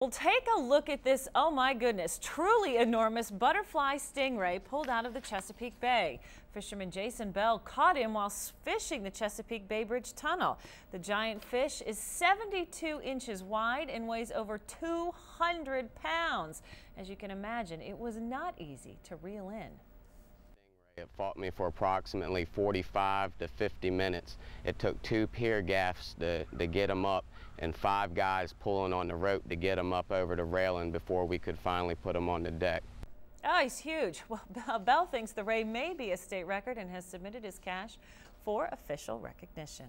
Well, take a look at this, oh my goodness, truly enormous butterfly stingray pulled out of the Chesapeake Bay. Fisherman Jason Bell caught him while fishing the Chesapeake Bay Bridge Tunnel. The giant fish is 72 inches wide and weighs over 200 pounds. As you can imagine, it was not easy to reel in. Fought me for approximately 45 to 50 minutes. It took two pier gaffs to, to get him up and five guys pulling on the rope to get him up over the railing before we could finally put him on the deck. Oh, he's huge. Well, Bell thinks the ray may be a state record and has submitted his cache for official recognition.